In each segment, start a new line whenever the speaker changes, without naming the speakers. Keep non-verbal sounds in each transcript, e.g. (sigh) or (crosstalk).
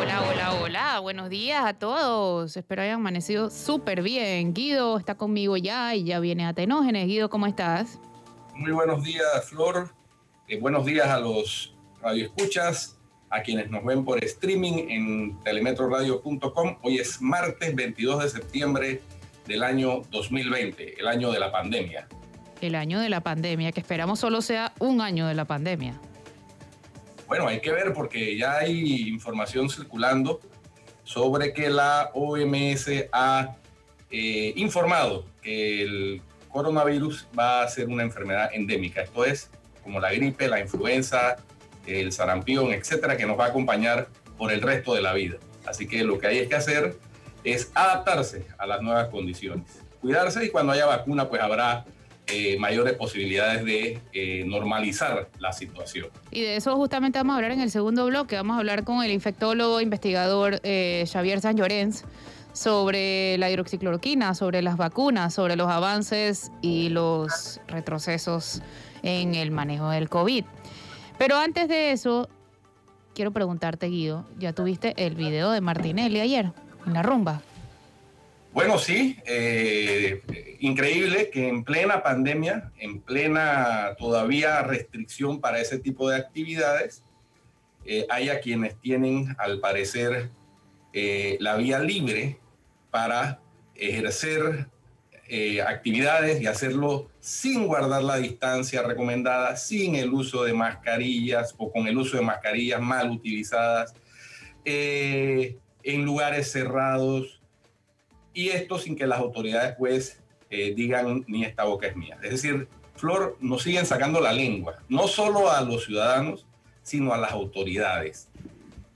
Hola, hola, hola. Buenos días a todos. Espero hayan amanecido súper bien. Guido está conmigo ya y ya viene a Tenógenes. Guido, ¿cómo estás?
Muy buenos días, Flor. Eh, buenos días a los radioescuchas, a quienes nos ven por streaming en telemetroradio.com. Hoy es martes 22 de septiembre del año 2020, el año de la pandemia.
El año de la pandemia, que esperamos solo sea un año de la pandemia.
Bueno, hay que ver porque ya hay información circulando sobre que la OMS ha eh, informado que el coronavirus va a ser una enfermedad endémica. Esto es como la gripe, la influenza, el sarampión, etcétera, que nos va a acompañar por el resto de la vida. Así que lo que hay que hacer es adaptarse a las nuevas condiciones, cuidarse y cuando haya vacuna, pues habrá eh, mayores posibilidades de eh, normalizar la situación.
Y de eso justamente vamos a hablar en el segundo bloque. Vamos a hablar con el infectólogo investigador eh, Xavier San Llorens sobre la hidroxicloroquina, sobre las vacunas, sobre los avances y los retrocesos en el manejo del COVID. Pero antes de eso, quiero preguntarte, Guido, ¿ya tuviste el video de Martinelli ayer en la rumba?
Bueno, sí, eh, increíble que en plena pandemia, en plena todavía restricción para ese tipo de actividades, eh, haya quienes tienen, al parecer, eh, la vía libre para ejercer actividades y hacerlo sin guardar la distancia recomendada, sin el uso de mascarillas o con el uso de mascarillas mal utilizadas, en lugares cerrados y esto sin que las autoridades pues eh, digan ni esta boca es mía. Es decir, Flor, nos siguen sacando la lengua, no solo a los ciudadanos, sino a las autoridades.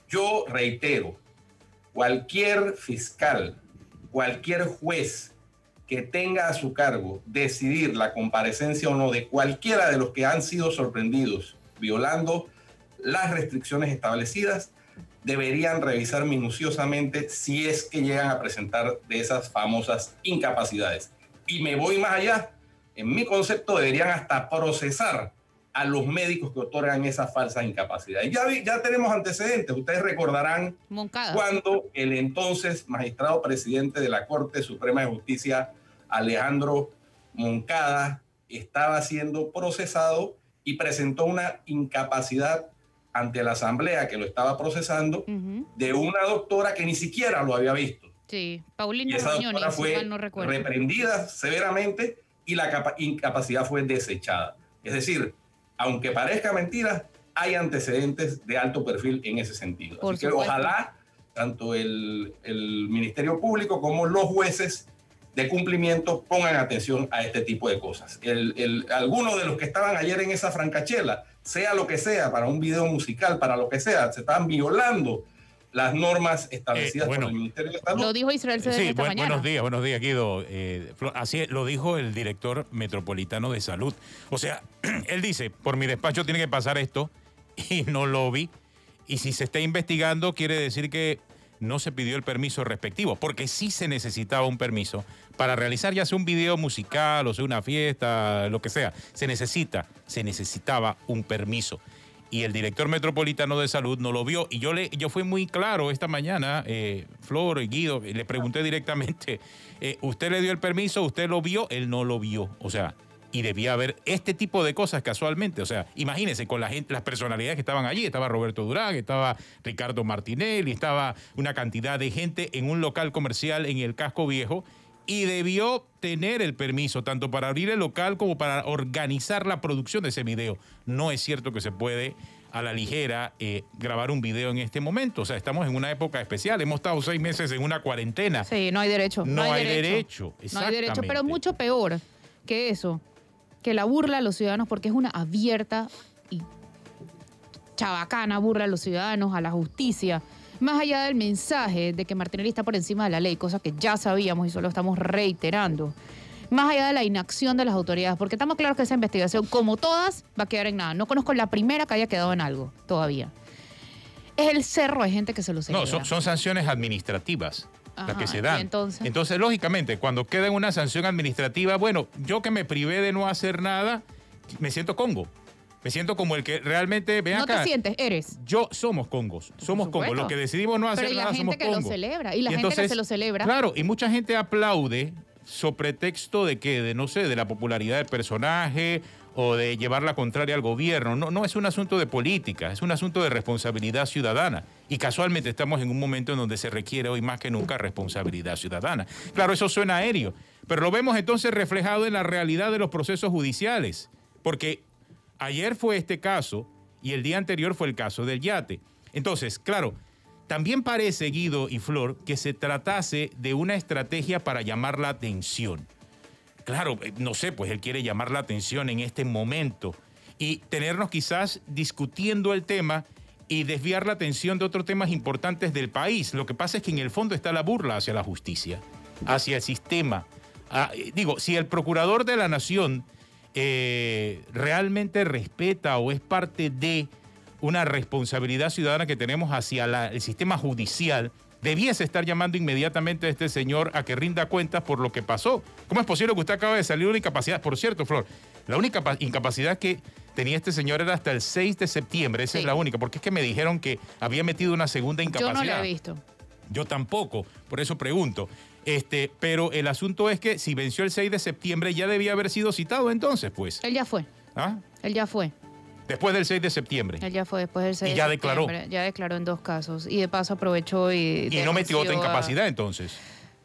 Yo reitero, cualquier fiscal, cualquier juez que tenga a su cargo decidir la comparecencia o no de cualquiera de los que han sido sorprendidos violando las restricciones establecidas, deberían revisar minuciosamente si es que llegan a presentar de esas famosas incapacidades. Y me voy más allá. En mi concepto deberían hasta procesar a los médicos que otorgan esas falsas incapacidades. Ya, ya tenemos antecedentes. Ustedes recordarán cuando el entonces magistrado presidente de la Corte Suprema de Justicia, Alejandro Moncada, estaba siendo procesado y presentó una incapacidad ante la asamblea que lo estaba procesando de una doctora que ni siquiera lo había visto.
Sí, Paulina y
esa doctora fue reprendida severamente y la incapacidad fue desechada. Es decir, aunque parezca mentira, hay antecedentes de alto perfil en ese sentido. Así que ojalá tanto el, Ministerio Público como los jueces de cumplimiento pongan atención a este tipo de cosas. algunos de los que estaban ayer en esa francachela sea lo que sea, para un video musical, para lo que sea, se están violando las normas establecidas por el Ministerio de Salud.
Lo dijo Israel sí,
Buenos días, buenos días, Guido. Eh, así lo dijo el director metropolitano de salud. O sea, (clears throat) él dice, por mi despacho tiene que pasar esto (laughs) y no lo vi. Y si se está investigando, quiere decir que no se pidió el permiso respectivo, porque sí se necesitaba un permiso para realizar ya sea un video musical o sea una fiesta, lo que sea. Se necesita, se necesitaba un permiso. Y el director metropolitano de salud no lo vio. Y yo, le, yo fui muy claro esta mañana, eh, Flor y Guido, le pregunté directamente, eh, ¿usted le dio el permiso? ¿Usted lo vio? Él no lo vio. O sea, y debía haber este tipo de cosas casualmente. O sea, imagínense con la gente, las personalidades que estaban allí. Estaba Roberto Durán, estaba Ricardo Martinelli, estaba una cantidad de gente en un local comercial en el casco viejo y debió tener el permiso tanto para abrir el local como para organizar la producción de ese video. No es cierto que se puede a la ligera eh, grabar un video en este momento. O sea, estamos en una época especial. Hemos estado seis meses en una cuarentena.
Sí, no hay derecho.
No, hay, derecho.
No hay derecho, pero mucho peor que eso que la burla a los ciudadanos porque es una abierta y chabacana burla a los ciudadanos, a la justicia. Más allá del mensaje de que Martinelli está por encima de la ley, cosa que ya sabíamos y solo estamos reiterando. Más allá de la inacción de las autoridades, porque estamos claros que esa investigación, como todas, va a quedar en nada. No conozco la primera que haya quedado en algo todavía. Es el cerro de gente que se lo celebra.
No, son sanciones administrativas las que se dan. Entonces? lógicamente, cuando queda en una sanción administrativa, bueno, yo que me privé de no hacer nada, me siento congo. Me siento como el que realmente, vean
no
acá.
te sientes, eres.
Yo somos congos, somos congos.
supuesto.
Lo que decidimos no hacer
Pero y la
nada
gente
somos
que lo celebra, y la gente que se lo celebra.
Claro, y mucha gente aplaude sobre pretexto de que, de no sé, de la popularidad del personaje o de llevar la contraria al gobierno. No, no es un asunto de política, es un asunto de responsabilidad ciudadana. Y casualmente estamos en un momento en donde se requiere hoy más que nunca responsabilidad ciudadana. Claro, eso suena aéreo, pero lo vemos entonces reflejado en la realidad de los procesos judiciales. Porque ayer fue este caso y el día anterior fue el caso del yate. Entonces, claro, también parece, Guido y Flor, que se tratase de una estrategia para llamar la atención. Claro, eh, no sé, pues él quiere llamar la atención en este momento y tenernos quizás discutiendo el tema y desviar la atención de otros temas importantes del país. Lo que pasa es que en el fondo está la burla hacia la justicia, hacia el sistema. Ah, eh, digo, si el procurador de la nación eh, realmente respeta o es parte de una responsabilidad ciudadana que tenemos hacia el sistema judicial, debiese estar llamando inmediatamente a este señor a que rinda cuentas por lo que pasó. ¿Cómo es posible que usted acabe de salir de una incapacidad? Por cierto, Flor, la única pa- incapacidad que tenía este señor era hasta el 6 de septiembre, esa
Sí.
es la única, porque es que me dijeron que había metido una segunda
Yo
incapacidad.
no lo he visto.
Yo tampoco, por eso pregunto. Este, pero el asunto es que si venció el 6 de septiembre ya debía haber sido citado entonces, pues.
Él ya fue.
¿Ah?
Él ya fue.
Después del 6 de septiembre.
Él ya fue después del 6
Y
de
ya declaró.
Ya declaró en dos casos. Y de paso aprovechó y.
Y no metió otra
a-
incapacidad entonces.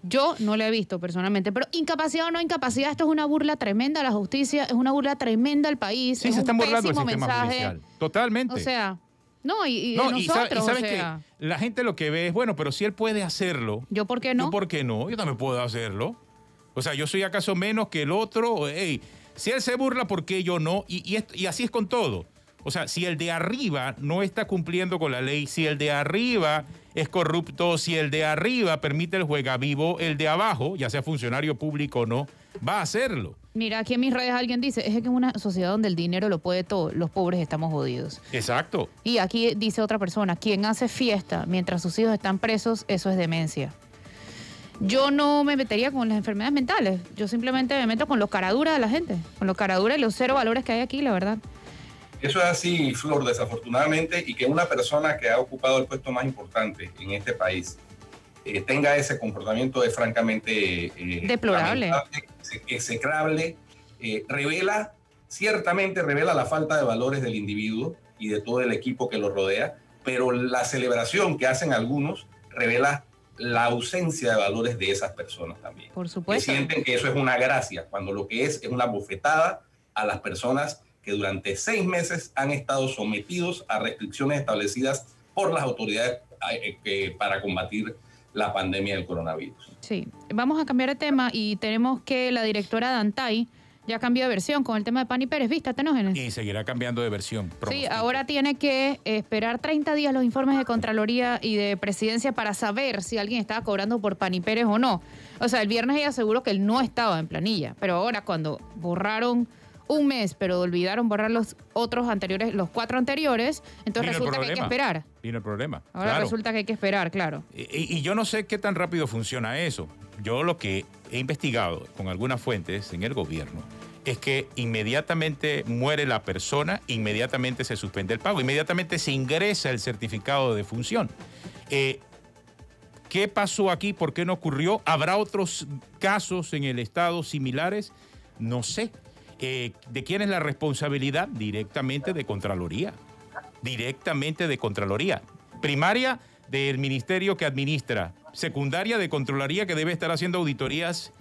Yo no lo he visto personalmente. Pero incapacidad o no incapacidad, esto es una burla tremenda a la justicia, es una burla tremenda al país.
Sí,
es
se
un
están burlando del sistema
mensaje.
judicial. Totalmente.
O sea, no, y,
no, sa- y
nosotros,
sabes
o sea,
que la gente lo que ve es, bueno, pero si él puede hacerlo,
¿yo por qué no?
¿yo por qué no? Yo también puedo hacerlo. O sea, yo soy acaso menos que el otro. Ey, si él se burla, ¿por qué yo no? Y, y, esto- y así es con todo. O sea, si el de arriba no está cumpliendo con la ley, si el de arriba es corrupto, si el de arriba permite el juega vivo, el de abajo, ya sea funcionario público o no, va a hacerlo.
Mira, aquí en mis redes alguien dice, es que en una sociedad donde el dinero lo puede todo, los pobres estamos jodidos.
Exacto.
Y aquí dice otra persona, quien hace fiesta mientras sus hijos están presos, eso es demencia. Yo no me metería con las enfermedades mentales, yo simplemente me meto con los caraduras de la gente, con los caraduras y los cero valores que hay aquí, la verdad.
Eso es así, Flor, desafortunadamente, y que una persona que ha ocupado el puesto más importante en este país eh, tenga ese comportamiento es francamente eh,
Deplorable.
execrable, eh, revela, ciertamente revela la falta de valores del individuo y de todo el equipo que lo rodea, pero la celebración que hacen algunos revela la ausencia de valores de esas personas también
Por
que
supuesto.
sienten que eso es una gracia, cuando lo que es es una bofetada a las personas que durante seis meses han estado sometidos a restricciones establecidas por las autoridades eh, que- para combatir la pandemia del coronavirus.
Sí, vamos a cambiar de tema y tenemos que la directora de Antay ya cambió de versión con el tema de Pani Pérez. ¿Viste, Tenógenes?
Y seguirá cambiando de versión.
Sí, ahora tiene que esperar 30 días los informes de Contraloría y de Presidencia para saber si alguien estaba cobrando por Pani Pérez o no. O sea, el viernes ella aseguró que él no estaba en planilla, pero ahora cuando borraron un mes, pero olvidaron borrar los otros anteriores, los cuatro anteriores, entonces
Vino
resulta que hay que esperar.
Vino el problema.
Ahora
claro.
resulta que hay que esperar, claro.
Y, y yo no sé qué tan rápido funciona eso. Yo lo que he investigado con algunas fuentes en el gobierno es que inmediatamente muere la persona, inmediatamente se suspende el pago, inmediatamente se ingresa el certificado de función. Eh, ¿Qué pasó aquí? ¿Por qué no ocurrió? ¿Habrá otros casos en el Estado similares? No sé. Eh, ¿De quién es la responsabilidad? Directamente de Contraloría. Directamente de Contraloría. Primaria del ministerio que administra. Secundaria de Contraloría que debe estar haciendo auditorías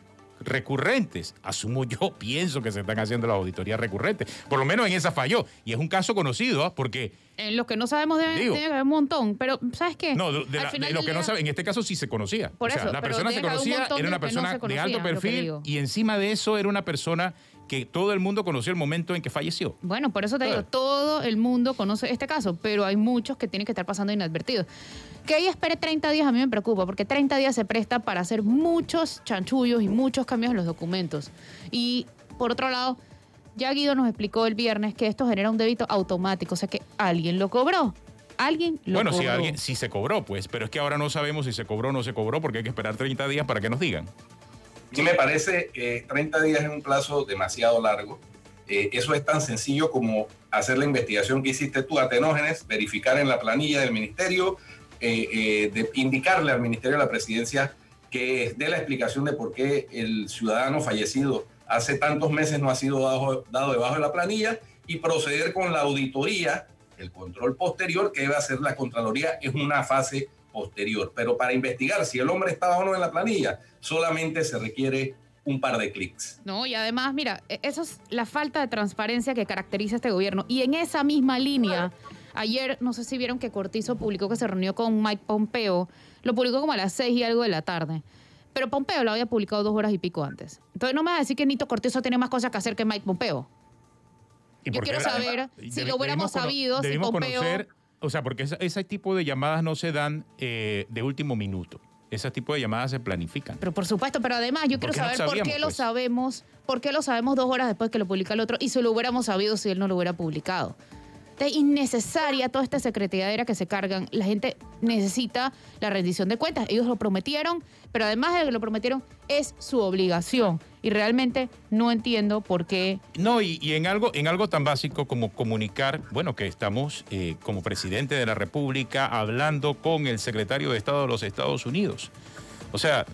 recurrentes. Asumo yo, (laughs) pienso que se están haciendo las auditorías recurrentes. Por lo menos en esa falló. Y es un caso conocido, ¿ah? porque
En los que no sabemos debe,
Digo.
debe haber un montón, pero ¿sabes qué?
no, de, la- de lo que en este caso sí se conocía.
Por
o sea,
eso,
la persona se
un
conocía, era una
no
persona de alto perfil y encima de eso era una persona que todo el mundo conoció el momento en que falleció.
Bueno, por eso te digo, todo el mundo conoce este caso, pero hay muchos que tienen que estar pasando inadvertidos. Que ella espere 30 días a mí me preocupa, porque 30 días se presta para hacer muchos chanchullos y muchos cambios en los documentos. Y por otro lado, ya Guido nos explicó el viernes que esto genera un débito automático, o sea que alguien lo cobró. Alguien lo
bueno,
cobró.
si alguien, si se cobró, pues, pero es que ahora no sabemos si se cobró o no se cobró porque hay que esperar 30 días para que nos digan.
Y me parece que 30 días es un plazo demasiado largo. Eh, eso es tan sencillo como hacer la investigación que hiciste tú, Atenógenes, verificar en la planilla del ministerio, eh, de indicarle al Ministerio de la Presidencia que dé la explicación de por qué el ciudadano fallecido hace tantos meses no ha sido dado, dado debajo de la planilla y proceder con la auditoría, el control posterior que debe hacer la Contraloría es una fase posterior. Pero para investigar si el hombre estaba o no en la planilla, solamente se requiere un par de clics.
No, y además, mira, e-, eso es la falta de transparencia que caracteriza a este gobierno. Y en esa misma línea, ayer, no sé si vieron que Cortizo publicó que se reunió con Mike Pompeo, lo publicó como a las seis y algo de la tarde. Pero Pompeo lo había publicado dos horas y pico antes. Entonces no me va a decir que Nito Cortizo tiene más cosas que hacer que Mike Pompeo. Yo quiero saber si lo hubiéramos sabido, si Pompeo... Conocer,
o sea, porque ese, tipo de llamadas no se dan eh, de último minuto. Ese tipo de llamadas se planifican.
Pero por supuesto, pero además yo quiero saber por qué lo pues? sabemos, por qué lo sabemos dos horas después que lo publica el otro y si lo hubiéramos sabido si él no lo hubiera publicado es innecesaria toda esta secretariadera que se cargan. La gente necesita la rendición de cuentas. Ellos lo prometieron, pero además de que lo prometieron, es su obligación. Y realmente no entiendo por qué.
No, y, en, algo, en algo tan básico como comunicar, bueno, que estamos eh, como presidente de la República hablando con el secretario de Estado de los Estados Unidos. O sea,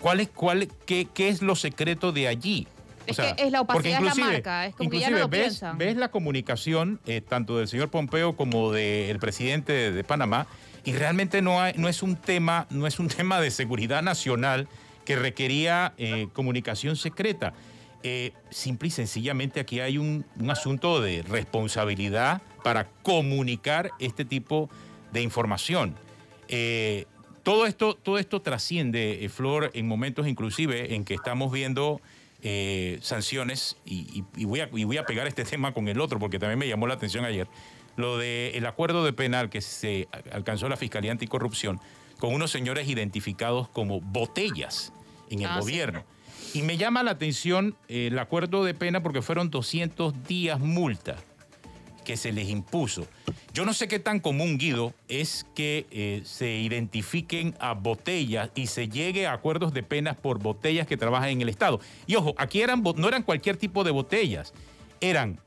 ¿cuál es, cuál, qué, qué es lo secreto de allí?
Es que es la opacidad de la marca, es como que ya no lo
ves, ves la comunicación eh, tanto del señor Pompeo como del presidente de, Panamá y realmente no, hay, no es un tema, no es un (laughs) tema de seguridad nacional que requería eh, comunicación secreta. Eh, simple y sencillamente aquí hay un, asunto de responsabilidad para comunicar este tipo de información. todo, esto, todo esto trasciende, Flor, en momentos inclusive en que estamos viendo eh, sanciones, y, voy a, voy a pegar este (laughs) tema con el otro porque también me llamó la atención ayer, lo del acuerdo de penal que se alcanzó la Fiscalía Anticorrupción con unos señores identificados como botellas en el ah, gobierno. Y me llama la atención el acuerdo de pena porque fueron 200 días multa que se les impuso. Yo no sé qué tan común, Guido, es que eh, se identifiquen a botellas y se llegue a acuerdos de penas por botellas que trabajan en el Estado. Y ojo, aquí eran, no eran cualquier tipo de botellas, eran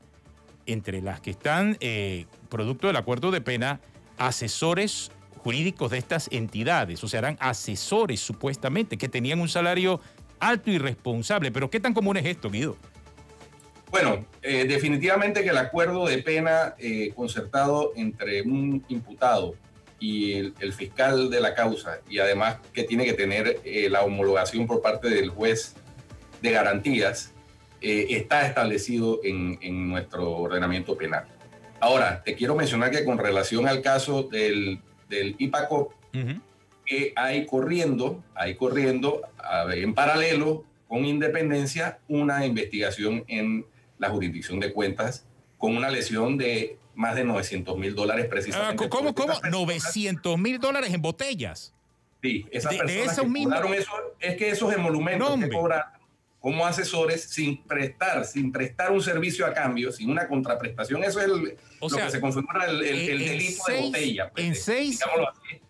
entre las que están eh, producto del acuerdo de pena asesores jurídicos de estas entidades, o sea, eran asesores supuestamente que tenían un salario alto y responsable. Pero ¿qué tan común es esto, Guido?
Bueno, eh, definitivamente que el acuerdo de pena eh, concertado entre un imputado y el, fiscal de la causa, y además que tiene que tener eh, la homologación por parte del juez de garantías, está establecido en, nuestro ordenamiento penal. Ahora, te quiero mencionar que con relación al caso del, del IPACO, que hay corriendo, hay corriendo en paralelo con independencia una investigación en la jurisdicción de cuentas con una lesión de más de 900 mil dólares precisamente.
Ah, ¿Cómo, cómo? 900 mil dólares en botellas.
Sí, esas personas que eso, es que esos emolumentos que cobran como asesores sin prestar, sin prestar un servicio a cambio, sin una contraprestación, eso es lo que se configura el, delito de botella.
Pues, en seis,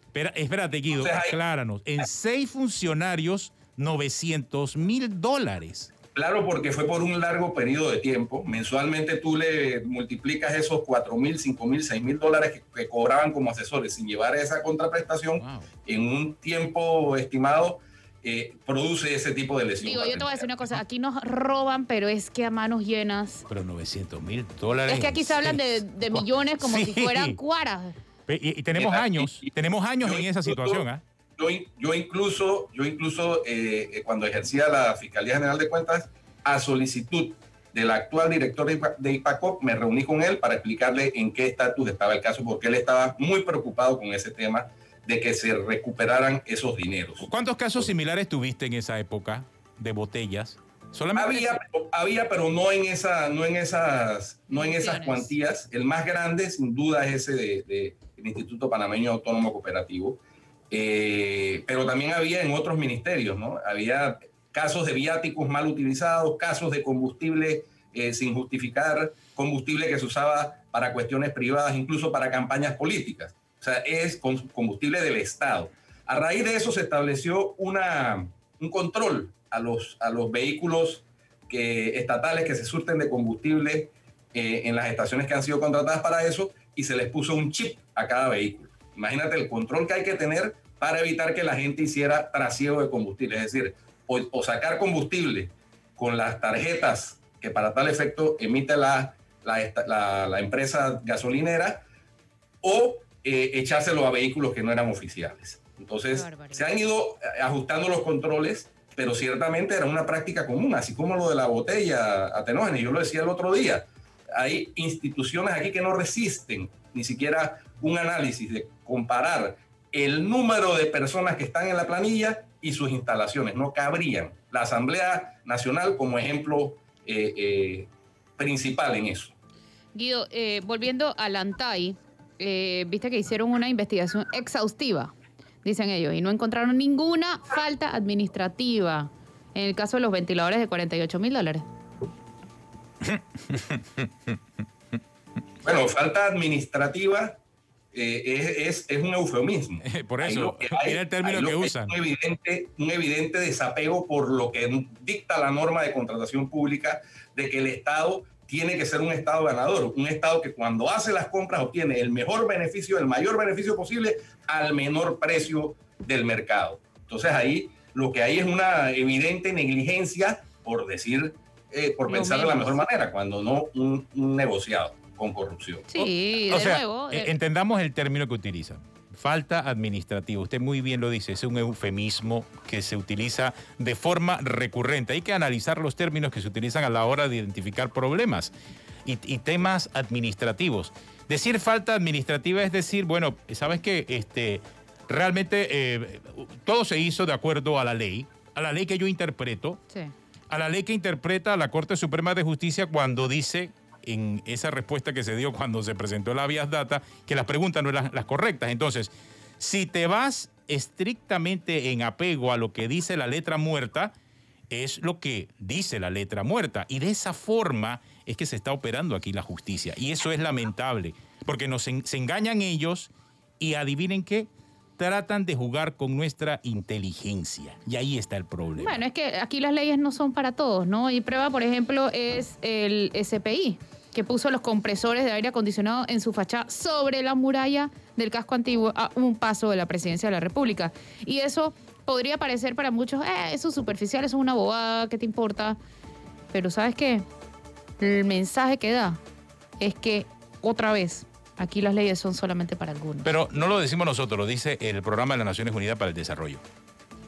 espera, espérate Guido, acláranos, en seis funcionarios, 900 mil dólares.
Claro, porque fue por un largo periodo de tiempo. Mensualmente tú le multiplicas esos 4 mil, 5 mil, 6 mil dólares que, cobraban como asesores sin llevar esa contraprestación en un tiempo estimado. Eh, produce ese tipo de lesión.
Digo, yo te voy a decir una cosa, aquí nos roban, pero es que a manos llenas.
Pero 900 mil dólares.
Es que aquí se hablan de, millones como si fueran cuaras.
Y, tenemos años, tenemos años en esa situación, ¿ah?
Yo, incluso, yo incluso eh, eh, cuando ejercía la Fiscalía General de Cuentas, a solicitud del actual director de IPACOP, me reuní con él para explicarle en qué estatus estaba el caso, porque él estaba muy preocupado con ese tema de que se recuperaran esos dineros.
¿Cuántos casos similares tuviste en esa época de botellas?
Solamente había, pero, había, pero no en esa, no en esas, no en esas cuantías. El más grande, sin duda, es ese del de, Instituto Panameño Autónomo Cooperativo eh, pero también había en otros ministerios, ¿no? Había casos de viáticos mal utilizados, casos de combustible eh, sin justificar, combustible que se usaba para cuestiones privadas, incluso para campañas políticas. O sea, es combustible del Estado. A raíz de eso se estableció una, un control a los, a los vehículos que, estatales que se surten de combustible eh, en las estaciones que han sido contratadas para eso y se les puso un chip a cada vehículo. Imagínate el control que hay que tener para evitar que la gente hiciera trasiego de combustible, es decir, o, sacar combustible con las tarjetas que para tal efecto emite la, la, empresa gasolinera o eh, echárselo a vehículos que no eran oficiales. Entonces, se han ido ajustando los controles, pero ciertamente era una práctica común, así como lo de la botella atenógena. Yo lo decía el otro día, hay instituciones aquí que no resisten ni siquiera un análisis de comparar el número de personas que están en la planilla y sus instalaciones. No cabrían. La Asamblea Nacional como ejemplo eh, eh, principal en eso.
Guido, eh, volviendo al ANTAI, viste que hicieron una investigación exhaustiva, dicen ellos, y no encontraron ninguna falta administrativa en el caso de los ventiladores de 48 mil dólares. (laughs)
Bueno, falta administrativa eh, es, es, un eufemismo. (laughs)
Por eso, hay, el término que, usan.
Un evidente, un evidente desapego por lo que dicta la norma de contratación pública de que el Estado tiene que ser un Estado ganador, un Estado que cuando hace las compras obtiene el mejor beneficio, el mayor beneficio posible al menor precio del mercado. Entonces ahí lo que hay es una evidente negligencia, por decir, eh, por pensar de la mejor manera, cuando no un negociado con corrupción.
Sí, o, sea,
eh, entendamos el término que utilizan. Falta administrativa. Usted muy bien lo dice, es un eufemismo que se utiliza de forma recurrente. Hay que analizar los términos que se utilizan a la hora de identificar problemas y, temas administrativos. Decir falta administrativa es decir, bueno, ¿sabes qué? Este, realmente eh, todo se hizo de acuerdo a la ley, a la ley que yo interpreto, a la ley que interpreta la Corte Suprema de Justicia cuando dice en esa respuesta que se dio cuando se presentó la vías data, que las preguntas no eran las correctas. Entonces, si te vas estrictamente en apego a lo que dice la letra muerta, es lo que dice la letra muerta. Y de esa forma es que se está operando aquí la justicia. Y eso es lamentable, porque nos se engañan ellos y adivinen qué, tratan de jugar con nuestra inteligencia. Y ahí está el problema.
Bueno, es que aquí las leyes no son para todos, ¿no? Y prueba, por ejemplo, es el SPI, que puso los compresores de aire acondicionado en su fachada sobre la muralla del casco antiguo a un paso de la presidencia de la República. Y eso podría parecer para muchos, eh, eso es superficial, eso es una bobada, ¿qué te importa? Pero ¿sabes qué? El mensaje que da es que otra vez Aquí las leyes son solamente para algunos.
Pero no lo decimos nosotros, lo dice el Programa de las Naciones Unidas para el Desarrollo.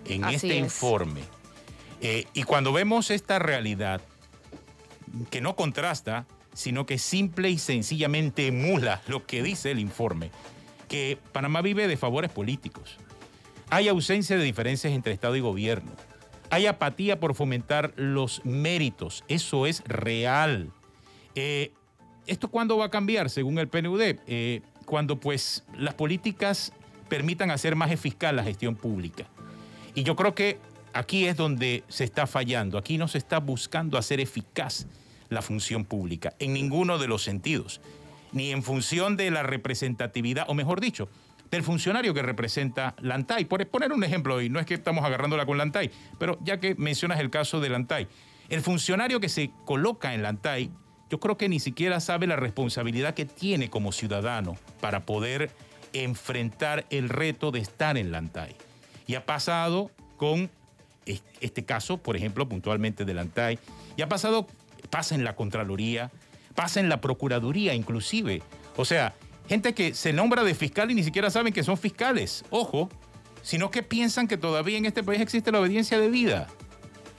En este informe. Eh, y cuando vemos esta realidad, que no contrasta, sino que simple y sencillamente emula lo que dice el informe, que Panamá vive de favores políticos. Hay ausencia de diferencias entre Estado y gobierno. Hay apatía por fomentar los méritos. Eso es real. Eh, ¿Esto cuándo va a cambiar según el PNUD? Eh, cuando pues las políticas permitan hacer más eficaz la gestión pública. Y yo creo que aquí es donde se está fallando. Aquí no se está buscando hacer eficaz la función pública en ninguno de los sentidos, ni en función de la representatividad, o mejor dicho, del funcionario que representa la ANTAI. Por poner un ejemplo, y no es que estamos agarrándola con la ANTAI, pero ya que mencionas el caso de la ANTAI, el funcionario que se coloca en la ANTAI yo creo que ni siquiera sabe la responsabilidad que tiene como ciudadano para poder enfrentar el reto de estar en la ANTAI. Y ha pasado con este caso, por ejemplo, puntualmente de la ANTAI, y ha pasado, pasa en la Contraloría, pasa en la Procuraduría inclusive. O sea, gente que se nombra de fiscal y ni siquiera saben que son fiscales, ojo, sino que piensan que todavía en este país existe la obediencia de vida.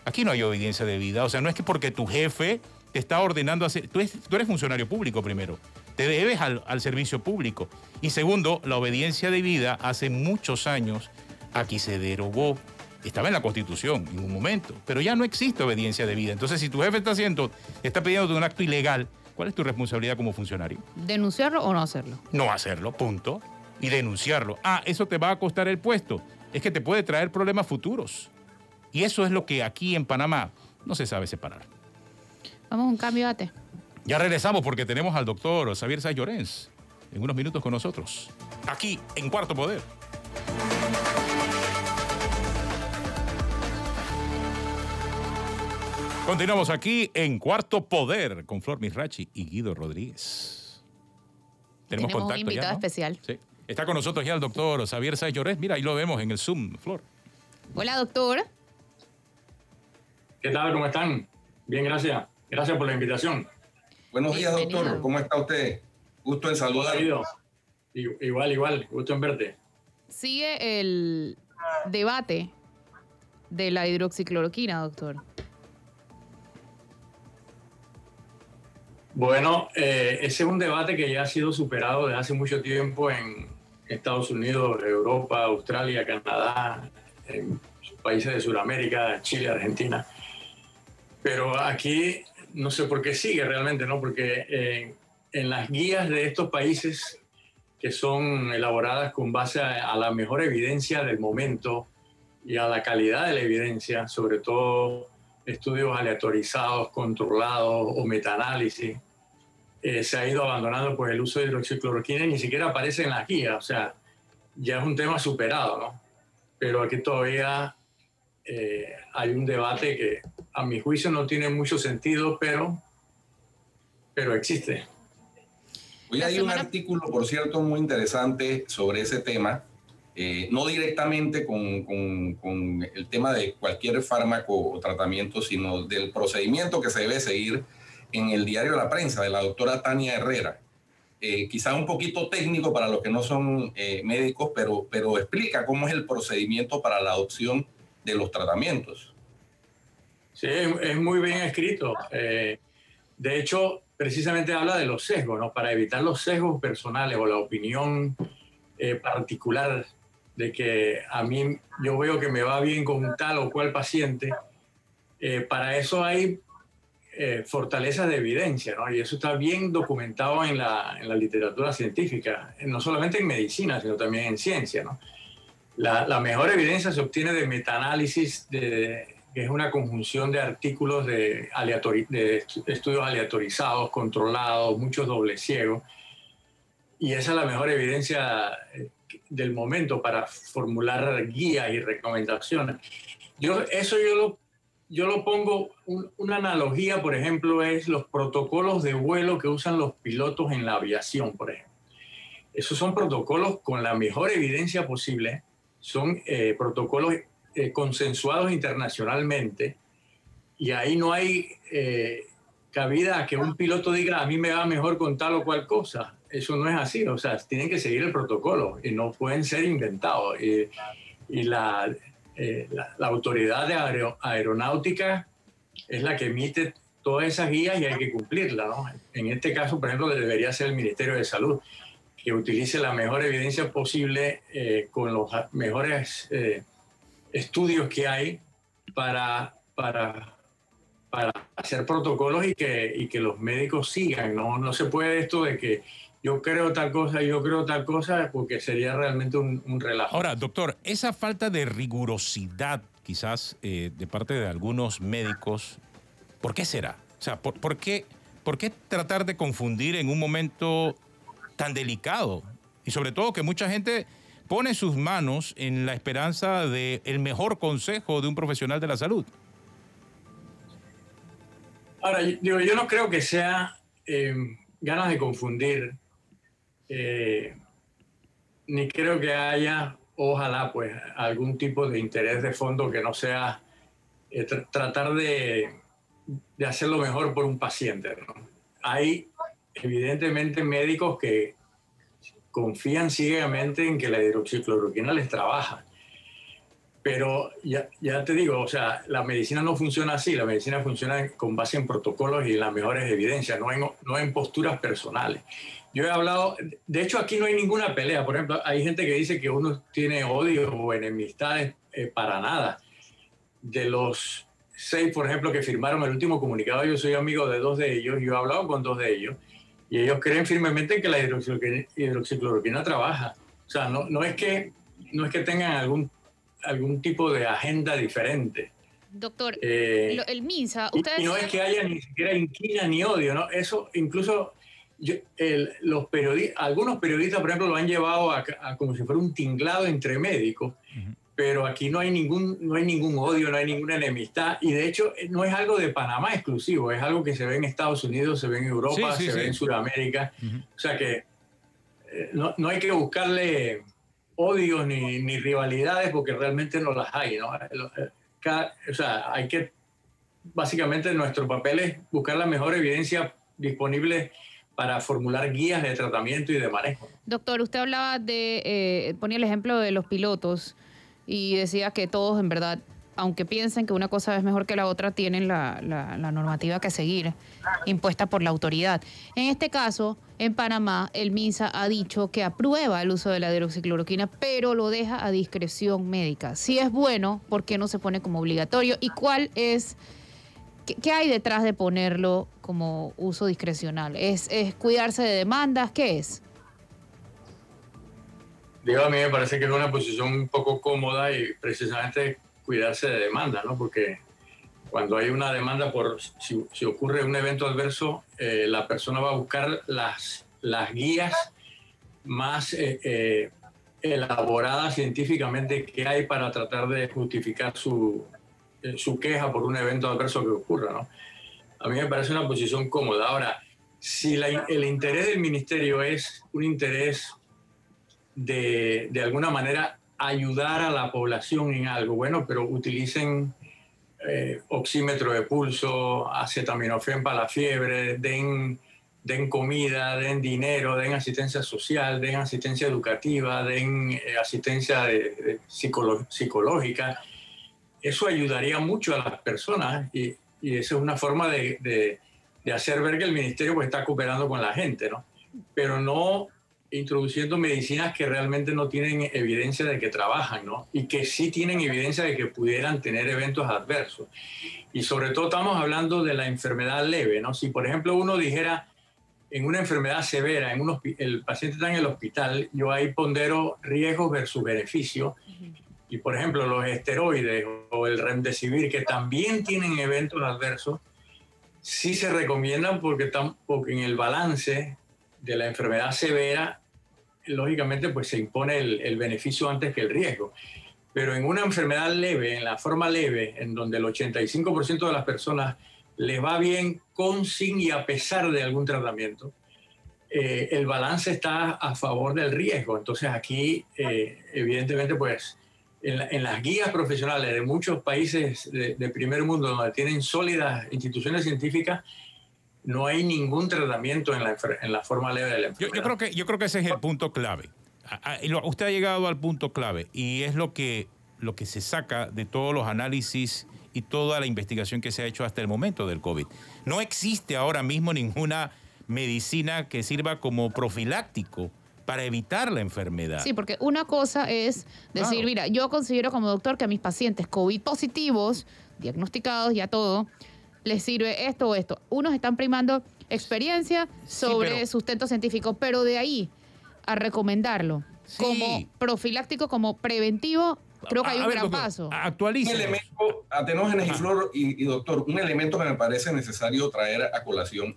Aquí no hay obediencia de vida, o sea, no es que porque tu jefe te está ordenando hacer. Tú, eres funcionario público primero, te debes al, servicio público. Y segundo, la obediencia de vida hace muchos años aquí se derogó. Estaba en la Constitución en un momento, pero ya no existe obediencia de vida. Entonces, si tu jefe está haciendo, está pidiendo un acto ilegal, ¿cuál es tu responsabilidad como funcionario?
¿Denunciarlo o no hacerlo?
No hacerlo, punto. Y denunciarlo. Ah, eso te va a costar el puesto. Es que te puede traer problemas futuros. Y eso es lo que aquí en Panamá no se sabe separar.
Vamos a un cambio, ate.
Ya regresamos porque tenemos al doctor Xavier Say Llorens en unos minutos con nosotros. Aquí en Cuarto Poder. Continuamos aquí en Cuarto Poder con Flor Misrachi y Guido Rodríguez.
Tenemos, Tenemos un invitado especial.
Sí. Está con nosotros ya el doctor Xavier Sayores. Mira, ahí lo vemos en el Zoom, Flor.
Hola, doctor.
¿Qué tal? ¿Cómo están? Bien, gracias. Gracias por la invitación.
Buenos días, doctor. ¿Cómo está usted? Gusto en saludar.
Igual, igual. Gusto en verte.
Sigue el debate de la hidroxicloroquina, doctor.
Bueno, eh, ese es un debate que ya ha sido superado desde hace mucho tiempo en Estados Unidos, Europa, Australia, Canadá, en países de Sudamérica, Chile, Argentina. Pero aquí no sé por qué sigue realmente, ¿no? Porque eh, en las guías de estos países que son elaboradas con base a, la mejor evidencia del momento y a la calidad de la evidencia, sobre todo estudios aleatorizados, controlados o metaanálisis, eh, se ha ido abandonando por el uso de hidroxicloroquina y ni siquiera aparece en las guías, o sea, ya es un tema superado, ¿no? Pero aquí todavía eh, hay un debate que a mi juicio no tiene mucho sentido, pero, pero existe.
Hoy hay un artículo, por cierto, muy interesante sobre ese tema, eh, no directamente con, con, el tema de cualquier fármaco o tratamiento, sino del procedimiento que se debe seguir en el diario de la prensa de la doctora Tania Herrera. Eh, quizá un poquito técnico para los que no son eh, médicos, pero, pero explica cómo es el procedimiento para la adopción de los tratamientos.
Sí, es muy bien escrito. de hecho, precisamente habla de los sesgos, ¿no? Para evitar los sesgos personales o la opinión eh, particular de que a mí yo veo que me va bien con tal o cual paciente, eh, para eso hay eh, fortalezas de evidencia, ¿no? Y eso está bien documentado en la, en la, literatura científica, no solamente en medicina, sino también en ciencia, ¿no? La, la mejor evidencia se obtiene de metaanálisis de, es una conjunción de artículos de, de estudios aleatorizados, controlados, muchos doble ciegos. Y esa es la mejor evidencia eh, del momento para formular guías y recomendaciones. Yo, eso yo lo, yo lo pongo, una analogía, por ejemplo, es los protocolos de vuelo que usan los pilotos en la aviación, por ejemplo. Esos son protocolos con la mejor evidencia posible, son eh, protocolos eh, consensuados internacionalmente y ahí no hay eh, cabida a que un piloto diga a mí me va mejor con tal o cual cosa. Eso no es así, o sea, tienen que seguir el protocolo y no pueden ser inventados. y la, eh, la, autoridad de aeronáutica es la que emite todas esas guías y hay que cumplirla. ¿no? En este caso, por ejemplo, debería ser el Ministerio de Salud, que utilice la mejor evidencia posible con los mejores estudios que hay para, para, para hacer protocolos y que, y que los médicos sigan. ¿no? no se puede esto de que yo creo tal cosa yo creo tal cosa porque sería realmente un, un relajo.
Ahora, doctor, esa falta de rigurosidad quizás eh, de parte de algunos médicos, ¿por qué será? O sea, ¿por, por, qué, ¿por qué tratar de confundir en un momento tan delicado? Y sobre todo que mucha gente pone sus manos en la esperanza de el mejor consejo de un profesional de la salud.
Ahora, yo no creo que sea eh, ganas de confundir, eh, ni creo que haya, ojalá, pues, algún tipo de interés de fondo que no sea eh, tratar de, de hacer lo mejor por un paciente. Hay evidentemente médicos que confían ciegamente en que la hidroxicloroquina les trabaja. Pero ya, ya te digo, o sea, la medicina no funciona así, la medicina funciona con base en protocolos y las mejores evidencias, no en, no en posturas personales. Yo he hablado, de hecho aquí no hay ninguna pelea, por ejemplo, hay gente que dice que uno tiene odio o enemistades eh, para nada. De los seis, por ejemplo, que firmaron el último comunicado, yo soy amigo de dos de ellos, yo he hablado con dos de ellos, y ellos creen firmemente que la hidroxicloroquina, trabaja. O sea, no, no, es que, no es que tengan algún, algún tipo de agenda diferente.
Doctor, eh, el MINSA,
ustedes... Y no es que haya ni siquiera inquina ni odio, ¿no? Eso incluso los periodistas, algunos periodistas, por ejemplo, lo han llevado a, como si fuera un tinglado entre médicos. Pero aquí no hay ningún, no hay ningún odio, no hay ninguna enemistad, y de hecho no es algo de Panamá exclusivo, es algo que se ve en Estados Unidos, se ve en Europa, se ve en Sudamérica, o sea que eh, no, no, hay que buscarle odios ni, ni, rivalidades porque realmente no las hay, ¿no? Eh, o sea, hay que, básicamente nuestro papel es buscar la mejor evidencia disponible para formular guías de tratamiento y de manejo.
Doctor, usted hablaba de, eh, ponía el ejemplo de los pilotos y decía que todos en verdad, aunque piensen que una cosa es mejor que la otra, tienen la, normativa que seguir impuesta por la autoridad. En este caso, en Panamá, el MINSA ha dicho que aprueba el uso de la hidroxicloroquina, pero lo deja a discreción médica. Si es bueno, ¿por qué no se pone como obligatorio? ¿Y cuál es, qué, hay detrás de ponerlo como uso discrecional? ¿Es, ¿Es cuidarse de demandas? ¿Qué es?
Digo, a mí me parece que es una posición un poco cómoda y precisamente cuidarse de demanda, ¿no? Porque cuando hay una demanda por si, ocurre un evento adverso, eh, la persona va a buscar las, las guías más eh, eh, elaboradas científicamente que hay para tratar de justificar su, su queja por un evento adverso que ocurra, ¿no? A mí me parece una posición cómoda. Ahora, si el interés del ministerio es un interés de, de alguna manera ayudar a la población en algo. Bueno, pero utilicen eh, oxímetro de pulso, acetaminofén para la fiebre, den, den comida, den dinero, den asistencia social, den asistencia educativa, den eh, asistencia de, psicológica. Eso ayudaría mucho a las personas y, y esa es una forma de, de, de, hacer ver que el ministerio pues, está cooperando con la gente, ¿no? Pero no introduciendo medicinas que realmente no tienen evidencia de que trabajan, ¿no? Y que sí tienen evidencia de que pudieran tener eventos adversos. Y sobre todo estamos hablando de la enfermedad leve, ¿no? Si por ejemplo uno dijera en una enfermedad severa, en un el paciente está en el hospital, yo ahí pondero riesgos versus beneficio. Y por ejemplo los esteroides o el remdesivir, que también tienen eventos adversos, sí se recomiendan porque, porque en el balance de la enfermedad severa lógicamente pues se impone el, beneficio antes que el riesgo. Pero en una enfermedad leve, en la forma leve, en donde el 85% de las personas les va bien con, sin y a pesar de algún tratamiento, eh, el balance está a favor del riesgo. Entonces aquí, eh, evidentemente, pues en, las guías profesionales de muchos países de, de primer mundo, donde tienen sólidas instituciones científicas, no hay ningún tratamiento en la, en la forma leve de la enfermedad.
Yo, creo que, yo creo que ese es el punto clave. Usted ha llegado al punto clave y es lo que, lo que se saca de todos los análisis y toda la investigación que se ha hecho hasta el momento del COVID. No existe ahora mismo ninguna medicina que sirva como profiláctico para evitar la enfermedad.
Sí, porque una cosa es decir, mira, yo considero como doctor que a mis pacientes COVID positivos, diagnosticados ya todo, les sirve esto o esto. Unos están primando experiencia sobre sustento científico, pero de ahí a recomendarlo como profiláctico, como preventivo, creo que hay un gran paso.
Actualiza. Un elemento, Atenógenes y Flor y, y, doctor, un elemento que me parece necesario traer a colación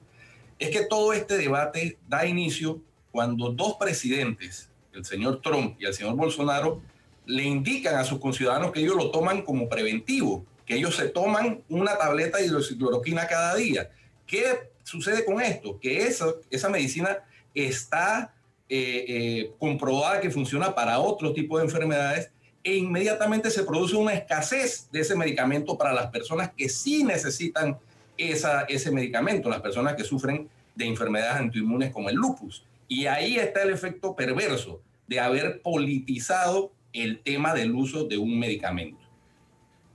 es que todo este debate da inicio cuando dos presidentes, el señor Trump y el señor Bolsonaro, le indican a sus conciudadanos que ellos lo toman como preventivo que ellos se toman una tableta de hidroxicloroquina cada día. ¿Qué sucede con esto? Que esa, medicina está eh, eh, comprobada que funciona para otro tipo de enfermedades e inmediatamente se produce una escasez de ese medicamento para las personas que sí necesitan esa, ese medicamento, las personas que sufren de enfermedades antiinmunes como el lupus. Y ahí está el efecto perverso de haber politizado el tema del uso de un medicamento.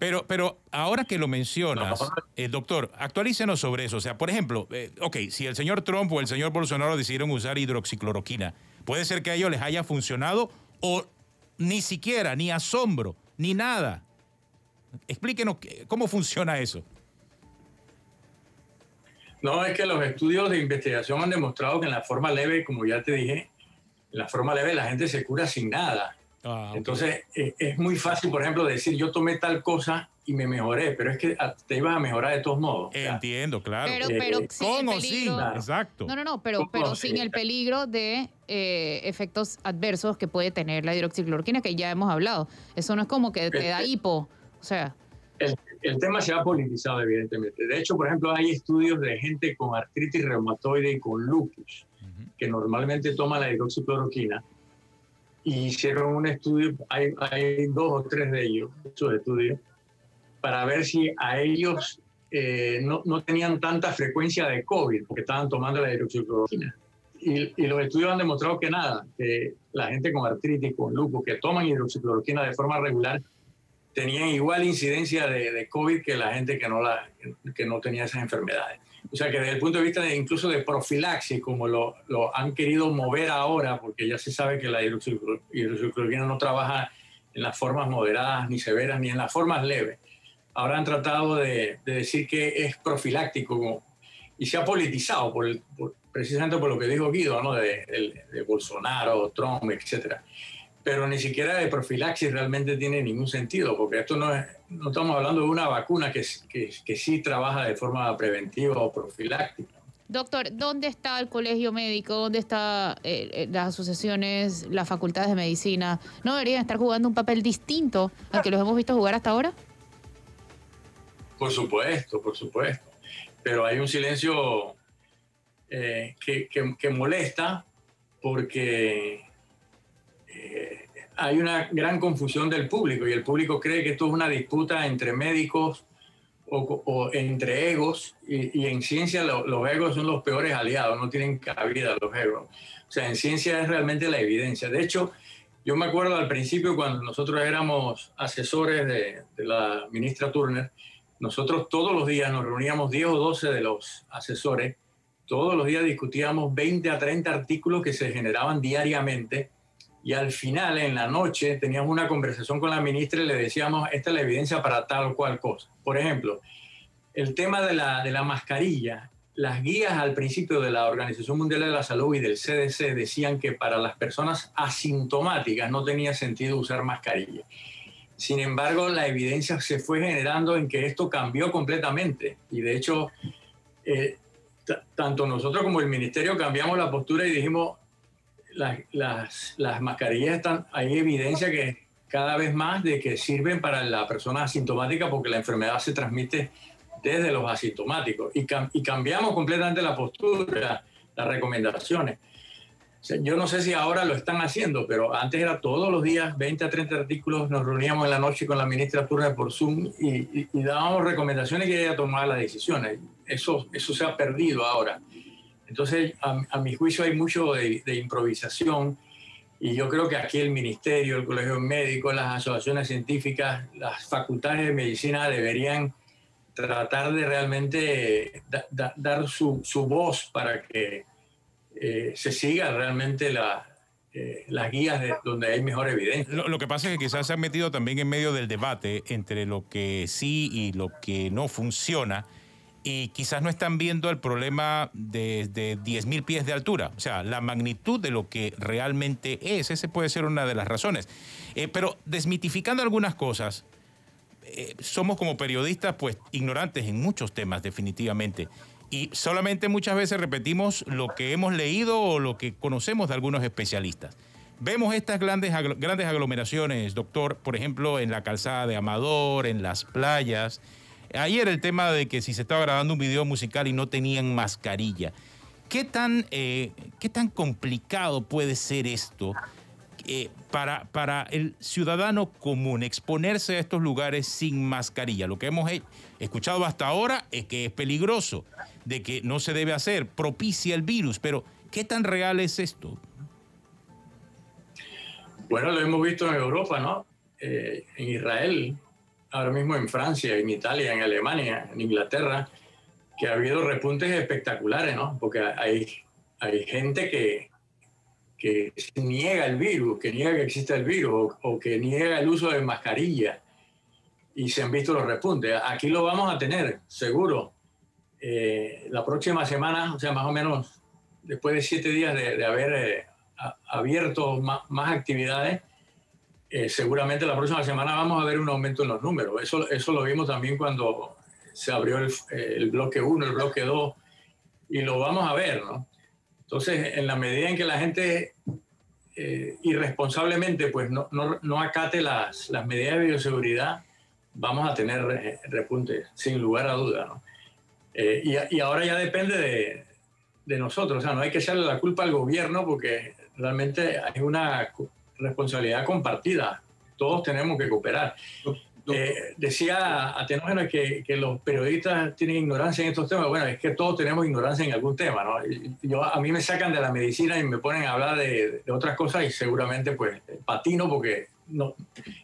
Pero, pero ahora que lo mencionas, eh, doctor, actualícenos sobre eso. O sea, por ejemplo, eh, ok, si el señor Trump o el señor Bolsonaro decidieron usar hidroxicloroquina, puede ser que a ellos les haya funcionado o ni siquiera, ni asombro, ni nada. Explíquenos cómo funciona eso.
No, es que los estudios de investigación han demostrado que en la forma leve, como ya te dije, en la forma leve la gente se cura sin nada. Ah, Entonces, eh, es muy fácil, por ejemplo, decir yo tomé tal cosa y me mejoré, pero es que te ibas a mejorar de todos modos.
Entiendo, claro.
Pero, pero sin el peligro,
exacto.
No, no, no, pero, pero sin el peligro de eh, efectos adversos que puede tener la hidroxicloroquina, que ya hemos hablado. Eso no es como que te da hipo, o sea...
El, el, tema se ha politizado, evidentemente. De hecho, por ejemplo, hay estudios de gente con artritis reumatoide y con lupus, que normalmente toma la hidroxicloroquina, hicieron un estudio, hay, dos o tres de ellos, esos estudios, para ver si a ellos eh, no, no, tenían tanta frecuencia de COVID porque estaban tomando la hidroxicloroquina. Y, y, los estudios han demostrado que nada, que la gente con artritis, con lupus, que toman hidroxicloroquina de forma regular, tenían igual incidencia de, de COVID que la gente que no, la, que no tenía esas enfermedades. O sea que desde el punto de vista de, incluso de profilaxis, como lo, lo, han querido mover ahora, porque ya se sabe que la hidroxicloroquina no trabaja en las formas moderadas ni severas, ni en las formas leves ahora han tratado de, decir que es profiláctico y se ha politizado por precisamente por lo que dijo Guido, ¿no? de, Bolsonaro, Trump, etc. Pero ni siquiera de profilaxis realmente tiene ningún sentido, porque esto no, es, no estamos hablando de una vacuna que, que, que sí trabaja de forma preventiva o profiláctica.
Doctor, ¿dónde está el colegio médico? ¿Dónde están eh, eh, las asociaciones, las facultades de medicina? ¿No deberían estar jugando un papel distinto al que los hemos visto jugar hasta ahora?
Por supuesto, por supuesto. Pero hay un silencio eh, que, que, molesta porque hay una gran confusión del público y el público cree que esto es una disputa entre médicos o, entre egos y, en ciencia los egos son los peores aliados, no tienen cabida los egos. O sea, en ciencia es realmente la evidencia. De hecho, yo me acuerdo al principio cuando nosotros éramos asesores de, la ministra Turner, nosotros todos los días nos reuníamos 10 o 12 de los asesores, todos los días discutíamos 20 a 30 artículos que se generaban diariamente y al final, en la noche, teníamos una conversación con la ministra y le decíamos, esta es la evidencia para tal o cual cosa. Por ejemplo, el tema de la, de la mascarilla. Las guías al principio de la Organización Mundial de la Salud y del CDC decían que para las personas asintomáticas no tenía sentido usar mascarilla. Sin embargo, la evidencia se fue generando en que esto cambió completamente y de hecho, eh, tanto nosotros como el ministerio cambiamos la postura y dijimos, las, las, las, mascarillas están, hay evidencia que cada vez más de que sirven para la persona asintomática porque la enfermedad se transmite desde los asintomáticos y, y cambiamos completamente la postura, las recomendaciones yo no sé si ahora lo están haciendo, pero antes era todos los días, 20 a 30 artículos, nos reuníamos en la noche con la ministra Turner por Zoom y, dábamos recomendaciones y ella tomaba las decisiones. Eso, eso se ha perdido ahora. Entonces, a, mi juicio hay mucho de, improvisación y yo creo que aquí el ministerio, el colegio médico, las asociaciones científicas, las facultades de medicina deberían tratar de realmente dar su, voz para que eh, se siga realmente eh, las guías de donde hay mejor evidencia.
Lo, que pasa es que quizás se han metido también en medio del debate entre lo que sí y lo que no funciona y quizás no están viendo el problema desde 10.000 pies de altura, o sea, la magnitud de lo que realmente es, ese puede ser una de las razones. Eh, pero desmitificando algunas cosas, somos como periodistas pues ignorantes en muchos temas definitivamente y solamente muchas veces repetimos lo que hemos leído o lo que conocemos de algunos especialistas. Vemos estas grandes, grandes aglomeraciones, doctor, por ejemplo, en la calzada de Amador, en las playas. Ayer el tema de que si se estaba grabando un video musical y no tenían mascarilla. ¿Qué tan, eh, qué tan complicado puede ser esto eh, para, para el ciudadano común exponerse a estos lugares sin mascarilla? Lo que hemos escuchado hasta ahora es que es peligroso de que no se debe hacer, propicia el virus, pero ¿qué tan real es esto?
Bueno, lo hemos visto en Europa, ¿no? Eh, en Israel, ahora mismo en Francia, en Italia, en Alemania, en Inglaterra, que ha habido repuntes espectaculares, ¿no? Porque hay, hay gente que, que niega el virus, que niega que existe el virus o, o, que niega el uso de mascarilla y se han visto los repuntes. Aquí lo vamos a tener, seguro. Eh, la próxima semana, o sea, más o menos después de siete días de, haber eh, abierto más, actividades, eh, seguramente la próxima semana vamos a ver un aumento en los números. Eso, eso lo vimos también cuando se abrió el, bloque 1, el bloque 2, y lo vamos a ver, ¿no? Entonces, en la medida en que la gente eh, irresponsablemente pues no, no, no acate las, las, medidas de bioseguridad, vamos a tener eh, repuntes, sin lugar a duda. ¿no? Eh, y, y, ahora ya depende de, de, nosotros, o sea, no hay que echarle la culpa al gobierno porque realmente hay una responsabilidad compartida, todos tenemos que cooperar. Eh, decía Atenógeno que, que, los periodistas tienen ignorancia en estos temas. Bueno, es que todos tenemos ignorancia en algún tema, ¿no? Yo, a mí me sacan de la medicina y me ponen a hablar de, de otras cosas y seguramente pues patino porque no,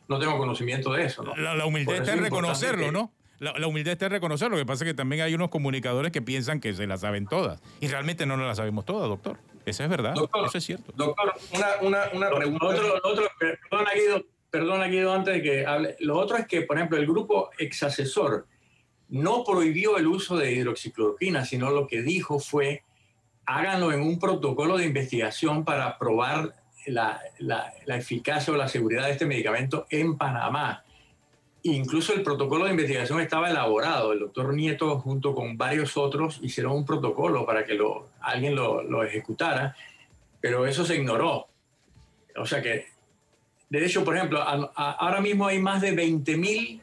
no tengo conocimiento de eso, ¿no?
La, la humildad está en reconocerlo, que, ¿no? La, la, humildad está en reconocerlo. Lo que pasa es que también hay unos comunicadores que piensan que se las saben todas. Y realmente no nos las sabemos todas, doctor. Eso es verdad.
Doctor,
Eso es cierto.
Doctor, una, una, una pregunta.
Lo otro, lo otro, perdón, Guido, perdona Guido, antes de que hable. Lo otro es que, por ejemplo, el grupo exasesor no prohibió el uso de hidroxicloroquina, sino lo que dijo fue háganlo en un protocolo de investigación para probar la, la, la eficacia o la seguridad de este medicamento en Panamá. Incluso el protocolo de investigación estaba elaborado. El doctor Nieto, junto con varios otros, hicieron un protocolo para que alguien lo, ejecutara, pero eso se ignoró. O sea que de hecho, por ejemplo, ahora mismo hay más de 20.000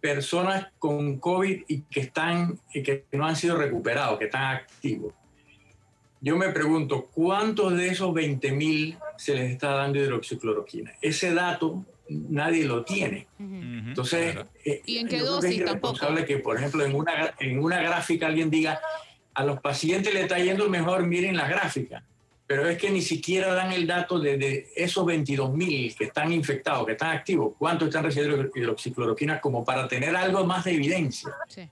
personas con COVID y que, están, y que no han sido recuperados, que están activos. Yo me pregunto, ¿cuántos de esos 20.000 se les está dando hidroxicloroquina? Ese dato nadie lo tiene. Uh -huh, Entonces,
claro. eh, ¿y en qué
yo
dosis
creo que es responsable que, por ejemplo, en una, en una gráfica alguien diga, a los pacientes le está yendo mejor, miren la gráfica pero es que ni siquiera dan el dato de, de esos 22 mil que están infectados, que están activos, cuánto están recibiendo hidroxicloroquina como para tener algo más de evidencia.
Sí.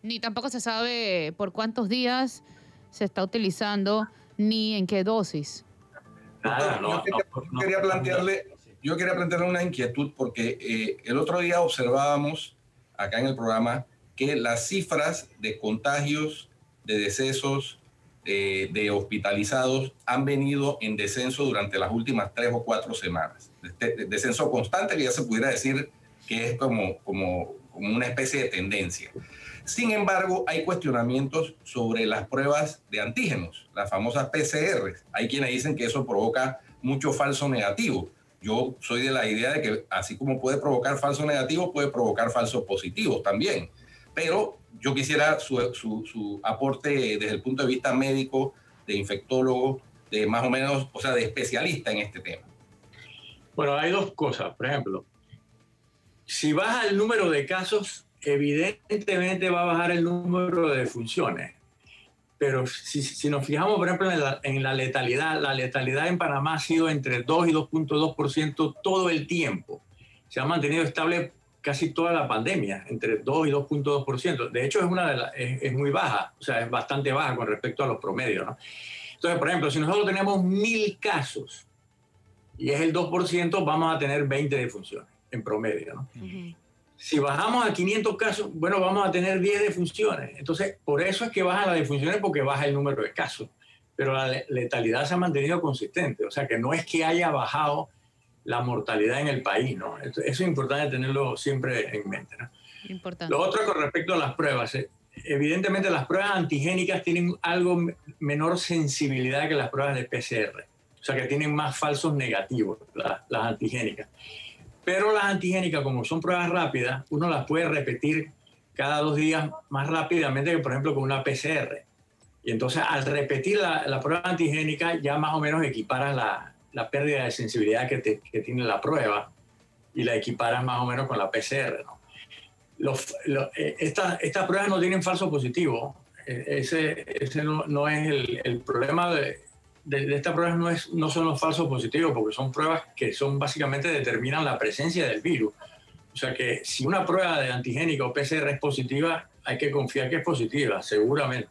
Ni tampoco se sabe por cuántos días se está utilizando ni en qué dosis.
Nada, no, quería plantearle, yo quería plantearle una inquietud porque eh, el otro día observábamos acá en el programa que las cifras de contagios, de decesos, eh, de hospitalizados han venido en descenso durante las últimas tres o cuatro semanas. Este, descenso constante que ya se pudiera decir que es como, como, como una especie de tendencia. Sin embargo, hay cuestionamientos sobre las pruebas de antígenos, las famosas PCR. Hay quienes dicen que eso provoca mucho falso negativo. Yo soy de la idea de que así como puede provocar falso negativo, puede provocar falso positivo también. Pero yo quisiera su, su, su, aporte desde el punto de vista médico, de infectólogo, de más o menos, o sea, de especialista en este tema.
Bueno, hay dos cosas. Por ejemplo, si baja el número de casos, evidentemente va a bajar el número de funciones. Pero si, nos fijamos, por ejemplo, en la, letalidad, la letalidad en Panamá ha sido entre 2 y 2.2% todo el tiempo. Se ha mantenido estable casi toda la pandemia, entre 2 y 2.2%. De hecho, es, una es, es, muy baja, o sea, es bastante baja con respecto a los promedios. ¿no? Entonces, por ejemplo, si nosotros tenemos mil casos y es el 2%, vamos a tener 20 defunciones en promedio. ¿no? Si bajamos a 500 casos, bueno, vamos a tener 10 defunciones. Entonces, por eso es que bajan las defunciones porque baja el número de casos. Pero la letalidad se ha mantenido consistente. O sea, que no es que haya bajado la mortalidad en el país, ¿no? Eso es importante tenerlo siempre en mente, ¿no?
Importante.
Lo otro con respecto a las pruebas, eh, evidentemente las pruebas antigénicas tienen algo menor sensibilidad que las pruebas de PCR, o sea que tienen más falsos negativos la, las antigénicas. Pero las antigénicas, como son pruebas rápidas, uno las puede repetir cada dos días más rápidamente que, por ejemplo, con una PCR. Y entonces, al repetir la, la prueba antigénica, ya más o menos equiparas la, la pérdida de sensibilidad que, tiene la prueba y la equiparas más o menos con la PCR. ¿no? Eh, estas esta pruebas no tienen falso positivo. Eh, ese, ese no, no, es el, el problema de, de, estas pruebas, no, es, no son los falsos positivos, porque son pruebas que son básicamente determinan la presencia del virus. O sea que si una prueba de antigénica o PCR es positiva, hay que confiar que es positiva, seguramente.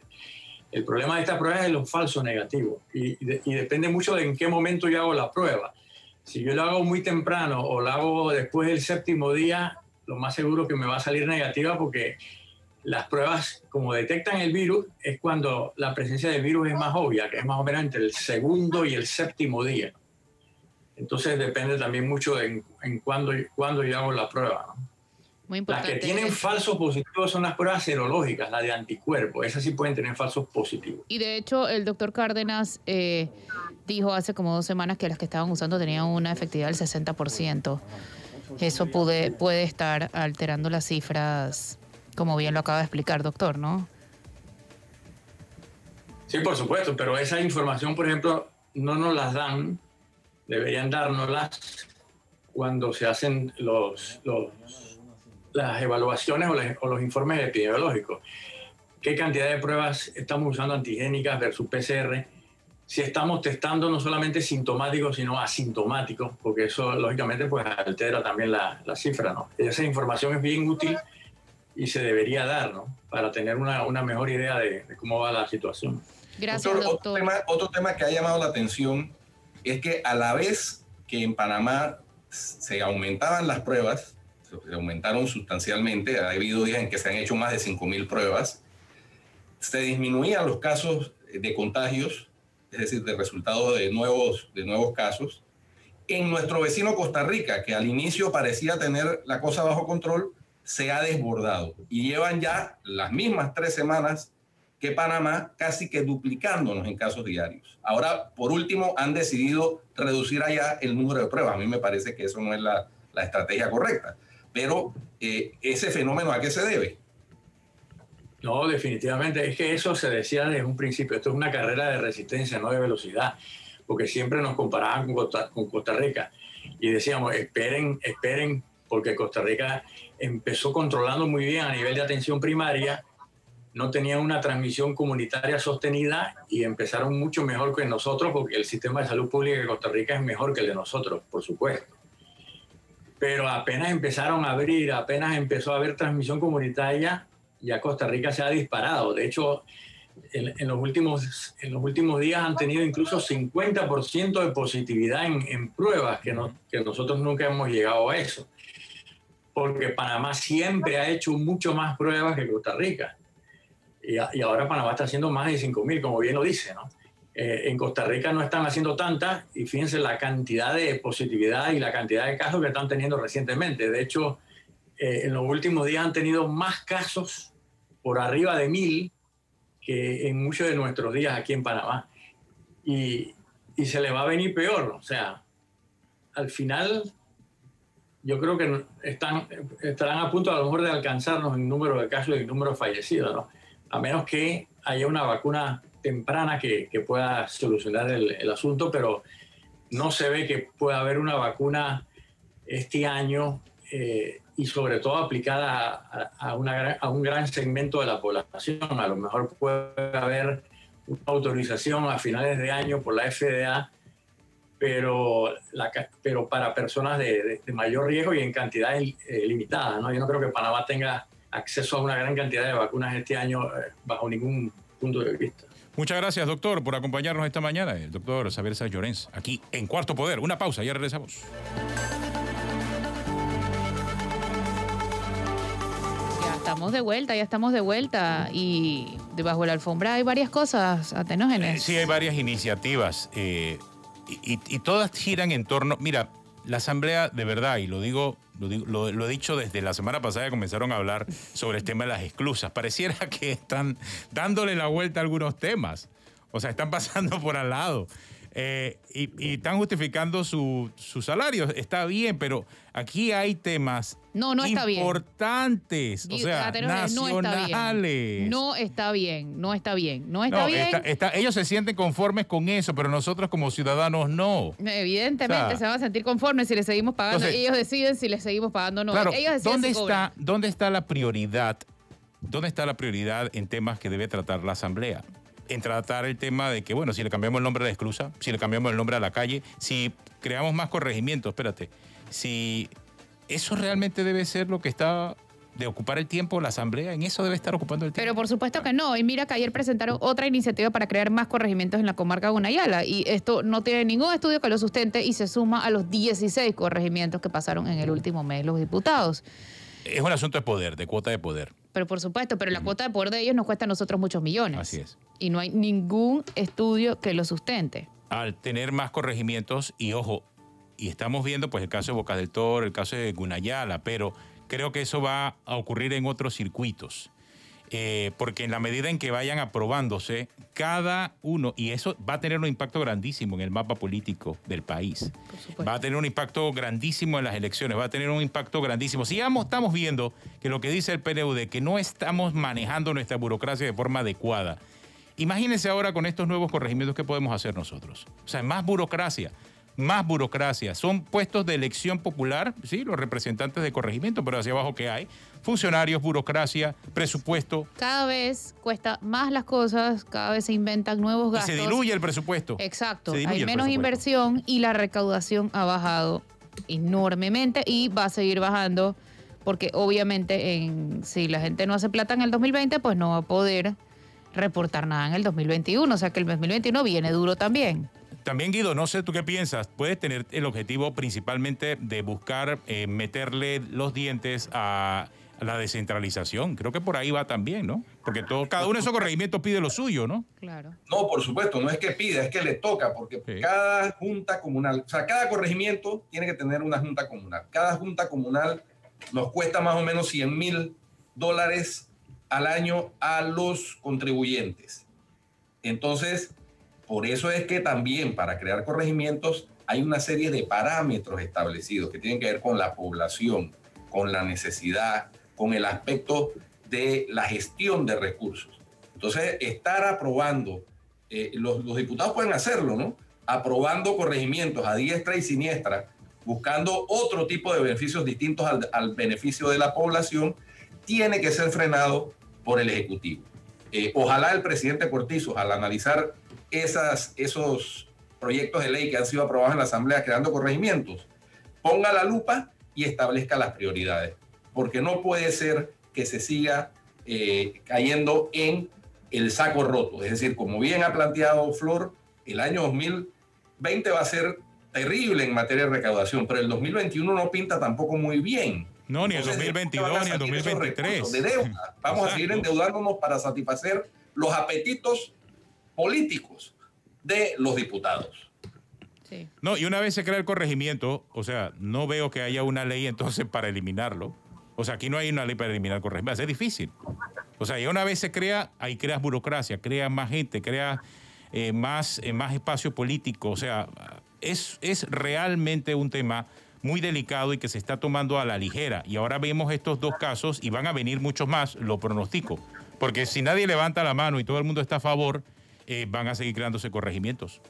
El problema de esta prueba es los falsos negativos y, y, depende mucho de en qué momento yo hago la prueba. Si yo lo hago muy temprano o lo hago después del séptimo día, lo más seguro que me va a salir negativa porque las pruebas, como detectan el virus, es cuando la presencia del virus es más obvia, que es más o menos entre el segundo y el séptimo día. Entonces depende también mucho en, en cuándo, cuándo yo hago la prueba. ¿no?
Muy
Las que tienen falsos positivos son las pruebas serológicas, las de anticuerpos. Esas sí pueden tener falsos positivos.
Y de hecho, el doctor Cárdenas eh, dijo hace como dos semanas que las que estaban usando tenían una efectividad del 60%. Eso puede, puede estar alterando las cifras, como bien lo acaba de explicar, doctor, ¿no?
Sí, por supuesto, pero esa información, por ejemplo, no nos las dan, deberían dárnoslas cuando se hacen los, los- las evaluaciones o, las- o los informes epidemiológicos. ¿Qué cantidad de pruebas estamos usando antigénicas versus PCR? Si estamos testando no solamente sintomáticos, sino asintomáticos, porque eso lógicamente pues altera también la, la cifra, ¿no? Esa información es bien útil y se debería dar, ¿no? Para tener una, una mejor idea de- de cómo va la situación.
Gracias,
Doctor, Otro,
doctor.
tema, otro tema que ha llamado la atención es que a la vez que en Panamá se aumentaban las pruebas, se aumentaron sustancialmente, ha habido días en que se han hecho más de 5.000 pruebas, se disminuían los casos de contagios, es decir, de resultados de nuevos, de nuevos casos. En nuestro vecino Costa Rica, que al inicio parecía tener la cosa bajo control, se ha desbordado y llevan ya las mismas tres semanas que Panamá, casi que duplicándonos en casos diarios. Ahora, por último, han decidido reducir allá el número de pruebas. A mí me parece que eso no es la, la estrategia correcta. Pero eh, ese fenómeno, ¿a qué se debe?
No, definitivamente. Es que eso se decía desde un principio. Esto es una carrera de resistencia, no de velocidad. Porque siempre nos comparaban con Costa, con Costa Rica. Y decíamos, esperen, esperen, porque Costa Rica empezó controlando muy bien a nivel de atención primaria. No tenían una transmisión comunitaria sostenida y empezaron mucho mejor que nosotros, porque el sistema de salud pública de Costa Rica es mejor que el de nosotros, por supuesto pero apenas empezaron a abrir, apenas empezó a haber transmisión comunitaria, ya Costa Rica se ha disparado. De hecho, en, los, últimos, en los últimos días han tenido incluso 50% de positividad en, en pruebas, que, no, que nosotros nunca hemos llegado a eso. Porque Panamá siempre ha hecho mucho más pruebas que Costa Rica. Y, a- y ahora Panamá está haciendo más de 5.000, como bien lo dice, ¿no? Eh, en Costa Rica no están haciendo tantas y fíjense la cantidad de positividad y la cantidad de casos que están teniendo recientemente. De hecho, eh, en los últimos días han tenido más casos por arriba de mil que en muchos de nuestros días aquí en Panamá. Y, y se le va a venir peor. O sea, al final yo creo que están, estarán a punto a lo mejor de alcanzarnos en número de casos y número de fallecidos, ¿no? A menos que haya una vacuna temprana que, que pueda solucionar el, asunto, pero no se ve que pueda haber una vacuna este año eh, y sobre todo aplicada a, a una a un gran segmento de la población. A lo mejor puede haber una autorización a finales de año por la FDA, pero, la pero para personas de, de- de mayor riesgo y en cantidad eh, limitada. ¿no? Yo no creo que Panamá tenga acceso a una gran cantidad de vacunas este año eh, bajo ningún punto de vista.
Muchas gracias, doctor, por acompañarnos esta mañana. El doctor Xavier Llorens, aquí en Cuarto Poder. Una pausa, ya regresamos.
Ya estamos de vuelta, ya estamos de vuelta. Y debajo de la alfombra hay varias cosas
Eh,
atenógenas.
Sí, hay varias iniciativas eh, y, todas giran en torno. Mira, la Asamblea, de verdad, y lo digo, lo he dicho desde la semana pasada que comenzaron a hablar sobre el tema de las exclusas. Pareciera que están dándole la vuelta a algunos temas. O sea, están pasando por al lado. Eh, y, y están justificando su, su salario. Está bien, pero aquí hay temas
No, no está bien.
importantes. O sea,
atenógenas, no está bien.
nacionales.
No está bien, no está bien, no está
No,
bien.
está- está- ellos se sienten conformes con eso, pero nosotros como ciudadanos no.
Evidentemente
O sea,
se van a sentir conformes si les seguimos pagando.
entonces-
ellos deciden si les seguimos pagando o no.
claro,
ellos deciden
¿dónde
si
está, ¿dónde está la prioridad? ¿Dónde está la prioridad en temas que debe tratar la Asamblea? En tratar el tema de que, bueno, si le cambiamos el nombre a la exclusa, si le cambiamos el nombre a la calle, si creamos más corregimientos, espérate, si eso realmente debe ser lo que está de ocupar el tiempo la Asamblea, en eso debe estar ocupando el tiempo.
Pero por supuesto que no. Y mira que ayer presentaron otra iniciativa para crear más corregimientos en la comarca de Gunayala. Y esto no tiene ningún estudio que lo sustente y se suma a los 16 corregimientos que pasaron en el último mes los diputados.
es un asunto de poder, de cuota de poder.
Pero por supuesto, pero la cuota de poder de ellos nos cuesta a nosotros muchos millones.
Así es.
Y no hay ningún estudio que lo sustente.
al tener más corregimientos y ojo, y estamos viendo pues el caso de Boca del Toro, el caso de Gunayala, pero creo que eso va a ocurrir en otros circuitos. Eh, porque en la medida en que vayan aprobándose cada uno, y eso va a tener un impacto grandísimo en el mapa político del país, va a tener un impacto grandísimo en las elecciones, va a tener un impacto grandísimo. Si ya estamos viendo que lo que dice el PNUD, que no estamos manejando nuestra burocracia de forma adecuada, imagínense ahora con estos nuevos corregimientos que podemos hacer nosotros. O sea, más burocracia más burocracia. Son puestos de elección popular, sí, los representantes de corregimiento, pero hacia abajo ¿qué hay? Funcionarios, burocracia, presupuesto.
Cada vez cuesta más las cosas, cada vez se inventan nuevos gastos.
Y se diluye el presupuesto.
Exacto, hay menos inversión y la recaudación ha bajado enormemente y va a seguir bajando porque obviamente en, si la gente no hace plata en el 2020, pues no va a poder reportar nada en el 2021, o sea que el 2021 viene duro también.
También, Guido, no sé tú qué piensas. Puedes tener el objetivo principalmente de buscar eh, meterle los dientes a la descentralización. Creo que por ahí va también, ¿no? Porque todo, cada uno de esos corregimientos pide lo suyo, ¿no?
Claro. No, por supuesto, no es que pida, es que le toca, porque cada junta comunal, o sea, cada corregimiento tiene que tener una junta comunal. Cada junta comunal nos cuesta más o menos 100 mil dólares al año a los contribuyentes. Entonces, por eso es que también para crear corregimientos hay una serie de parámetros establecidos que tienen que ver con la población, con la necesidad, con el aspecto de la gestión de recursos. Entonces, estar aprobando, eh, los, diputados pueden hacerlo, ¿no? Aprobando corregimientos a diestra y siniestra, buscando otro tipo de beneficios distintos al, beneficio de la población, tiene que ser frenado por el Ejecutivo. Eh, ojalá el presidente Cortizo, al analizar esas, esos proyectos de ley que han sido aprobados en la Asamblea creando corregimientos, ponga la lupa y establezca las prioridades, porque no puede ser que se siga eh, cayendo en el saco roto. Es decir, como bien ha planteado Flor, el año 2020 va a ser terrible en materia de recaudación, pero el 2021 no pinta tampoco muy bien.
No, ni el 2022, ni el 2023.
De deuda. Vamos a seguir endeudándonos para satisfacer los apetitos políticos de los diputados.
No, y una vez se crea el corregimiento, o sea, no veo que haya una ley entonces (laughs) para eliminarlo. O sea, aquí no hay una ley para eliminar el corregimiento. Es difícil. O sea, ya una vez se crea, ahí creas burocracia, creas más gente, creas eh, más, eh, más espacio político. O sea, es, es realmente un tema muy delicado y que se está tomando a la ligera. Y ahora vemos estos dos casos y van a venir muchos más, lo pronostico. Porque si nadie levanta la mano y todo el mundo está a favor, eh, van a seguir creándose corregimientos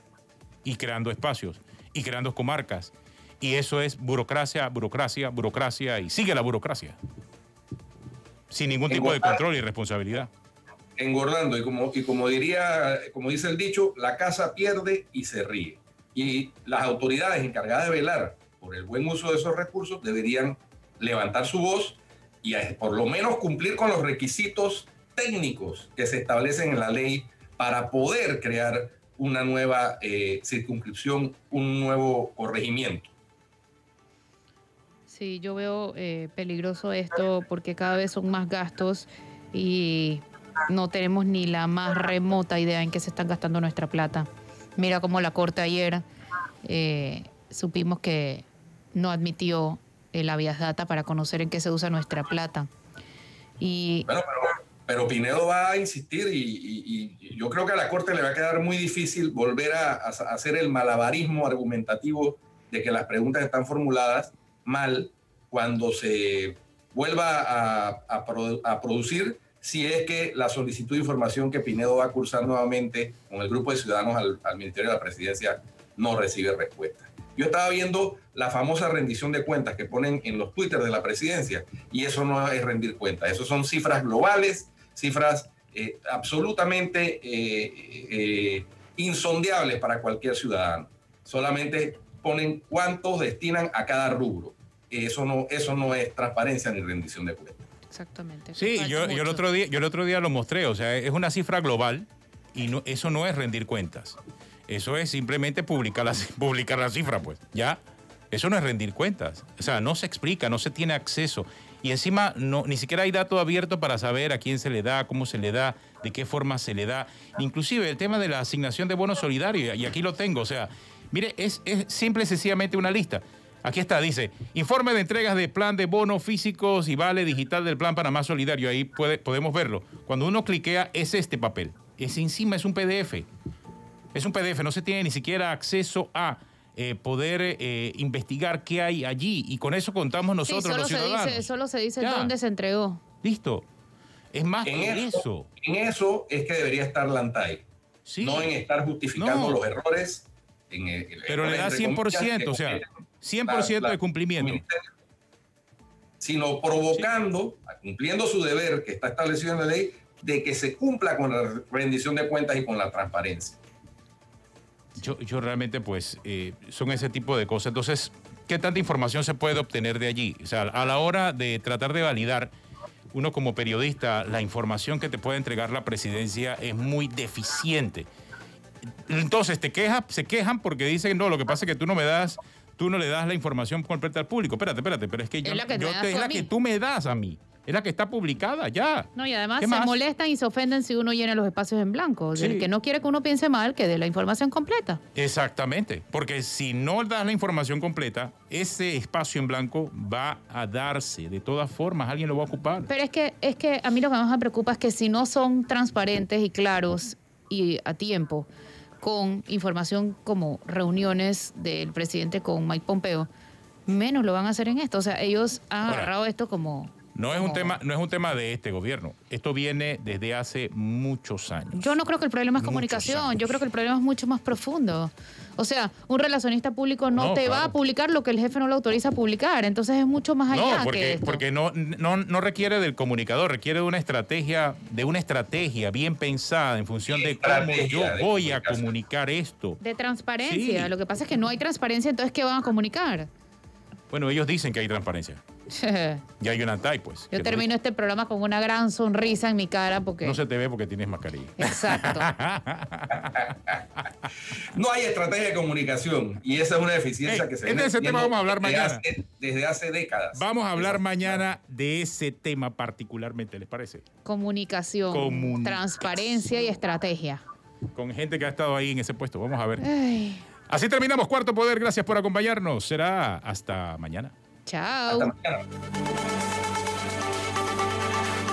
y creando espacios y creando comarcas. Y eso es burocracia, burocracia, burocracia y sigue la burocracia. Sin ningún tipo de control y responsabilidad.
Engordando, y como, y como diría, como dice el dicho, la casa pierde y se ríe. Y las autoridades encargadas de velar por el buen uso de esos recursos deberían levantar su voz y por lo menos cumplir con los requisitos técnicos que se establecen en la ley para poder crear una nueva eh, circunscripción, un nuevo corregimiento.
Sí, yo veo eh, peligroso esto porque cada vez son más gastos y no tenemos ni la más remota idea en qué se están gastando nuestra plata. Mira cómo la Corte ayer eh, supimos que no admitió el habeas data para conocer en qué se usa nuestra plata.
Y bueno, pero pero Pinedo va a insistir y, yo creo que a la Corte le va a quedar muy difícil volver a, hacer el malabarismo argumentativo de que las preguntas están formuladas mal cuando se vuelva a, producir si es que la solicitud de información que Pinedo va a cursar nuevamente con el grupo de ciudadanos al, al Ministerio de la Presidencia no recibe respuesta. Yo estaba viendo la famosa rendición de cuentas que ponen en los Twitter de la presidencia y eso no es rendir cuentas, eso son cifras globales cifras eh, absolutamente eh, eh, insondeables para cualquier ciudadano. Solamente ponen cuántos destinan a cada rubro. Eso no, eso no es transparencia ni rendición de cuentas.
Exactamente.
Sí, yo, el otro día, yo el otro día lo mostré, o sea, es una cifra global y no, eso no es rendir cuentas. Eso es simplemente publicar la, (laughs) publicar la cifra, pues, ¿ya? Eso no es rendir cuentas. O sea, no se explica, no se tiene acceso y encima no, ni siquiera hay dato abierto para saber a quién se le da, cómo se le da, de qué forma se le da. Inclusive el tema de la asignación de bonos solidarios, y aquí lo tengo, o sea, Mire, es, es simple y sencillamente una lista. Aquí está, dice, informe de entregas de plan de bonos físicos y vale digital del plan Panamá Solidario. Ahí puede, podemos verlo. Cuando uno cliquea, es este papel. Es encima, es un PDF. Es un PDF, no se tiene ni siquiera acceso a eh, poder eh, investigar qué hay allí. Y con eso contamos
Sí,
nosotros,
solo
los
se
ciudadanos.
dice, solo se dice
Ya.
dónde se entregó.
Listo. Es más
En
que
eso,
eso.
en eso es que debería estar Lantay,
Sí.
no en estar justificando
No.
los errores. En el- el-
Pero le da
entre comillas,
100%,
que
o sea,
cometen
100%
la-
de cumplimiento.
Sino provocando, cumpliendo su deber que está establecido en la ley, de que se cumpla con la rendición de cuentas y con la transparencia.
Yo, yo realmente, pues, eh, son ese tipo de cosas. Entonces, ¿qué tanta información se puede obtener de allí? O sea, a la hora de tratar de validar, uno como periodista, la información que te puede entregar la presidencia es muy deficiente. Entonces, te quejas, se quejan porque dicen, no, lo que pasa es que tú no me das, tú no le das la información completa al público. Espérate, espérate, pero es que yo,
Es
yo te- es la que tú me das a mí. Es la que está publicada, ya.
No, y además
¿Qué
se
más?
molestan y se ofenden si uno llena los espacios en blanco.
Sí.
El que no quiere que uno piense mal, que dé la información completa.
Exactamente, porque si no das la información completa, ese espacio en blanco va a darse. De todas formas, alguien lo va a ocupar.
Pero es que, es que a mí lo que más me preocupa es que si no son transparentes y claros y a tiempo con información como reuniones del presidente con Mike Pompeo, menos lo van a hacer en esto. O sea, ellos han
Ahora,
agarrado esto como...
No es un tema, no es un tema de este gobierno. Esto viene desde hace muchos años.
Yo no creo que el problema es
Muchos
comunicación,
años.
yo creo que el problema es mucho más profundo. O sea, un relacionista público no,
No,
te va a publicar lo que el jefe no lo autoriza a publicar, entonces es mucho más allá
No,
que
porque,
esto.
porque no, no, no requiere del comunicador, requiere de una estrategia, de una estrategia bien pensada en función de cómo yo voy a comunicar esto.
De transparencia.
Sí.
Lo que pasa es que no hay transparencia, entonces ¿qué van a comunicar?
Bueno, ellos dicen que hay transparencia. (laughs) Ya hay una TAI, pues.
Yo termino este programa con una gran sonrisa en mi cara porque...
No se te ve porque tienes mascarilla.
Exacto. (laughs)
No hay estrategia de comunicación y esa es una deficiencia que se
de
viene
ese tema vamos a hablar
desde
mañana.
hace- desde hace décadas.
Vamos a hablar mañana de ese tema particularmente, ¿les parece?
Comunicación,
Comunicación.
transparencia y estrategia.
Con gente que ha estado ahí en ese puesto. Vamos a ver.
Ay,
Así terminamos Cuarto Poder. Gracias por acompañarnos. Será hasta mañana.
Tchau.